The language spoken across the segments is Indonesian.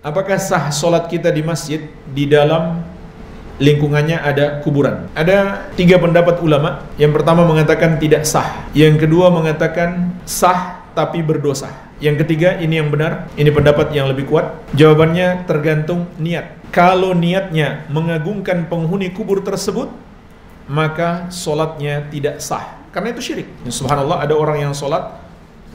Apakah sah sholat kita di masjid di dalam lingkungannya ada kuburan? Ada tiga pendapat ulama. Yang pertama mengatakan tidak sah. Yang kedua mengatakan sah tapi berdosa. Yang ketiga ini yang benar, ini pendapat yang lebih kuat. Jawabannya tergantung niat. Kalau niatnya mengagungkan penghuni kubur tersebut, maka sholatnya tidak sah. Karena itu syirik. Subhanallah ada orang yang sholat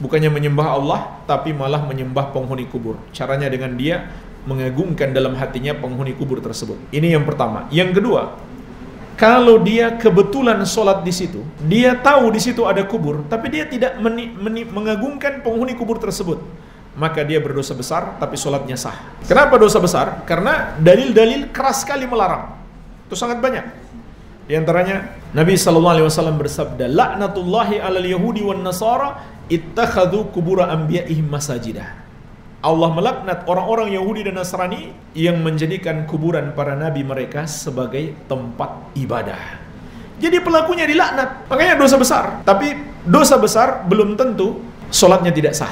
bukannya menyembah Allah tapi malah menyembah penghuni kubur. Caranya dengan dia mengagungkan dalam hatinya penghuni kubur tersebut. Ini yang pertama. Yang kedua, kalau dia kebetulan sholat di situ, dia tahu di situ ada kubur, tapi dia tidak meni, mengagungkan penghuni kubur tersebut, maka dia berdosa besar, tapi sholatnya sah. Kenapa dosa besar? Karena dalil-dalil keras sekali melarang. Itu sangat banyak. Di antaranya Nabi sallallahu alaihi wasallam bersabda, "Laknatullahi 'alal yahudi wan nasara ittakhadhu qubur anbiya'ihim masajidah." Allah melaknat orang-orang Yahudi dan Nasrani yang menjadikan kuburan para nabi mereka sebagai tempat ibadah. Jadi pelakunya dilaknat. Makanya dosa besar. Tapi dosa besar belum tentu sholatnya tidak sah.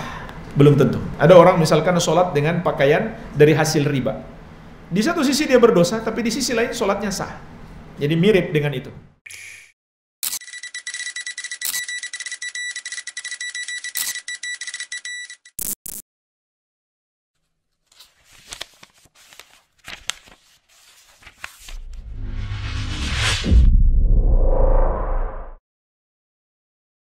Belum tentu. Ada orang misalkan sholat dengan pakaian dari hasil riba. Di satu sisi dia berdosa, tapi di sisi lain sholatnya sah. Jadi mirip dengan itu.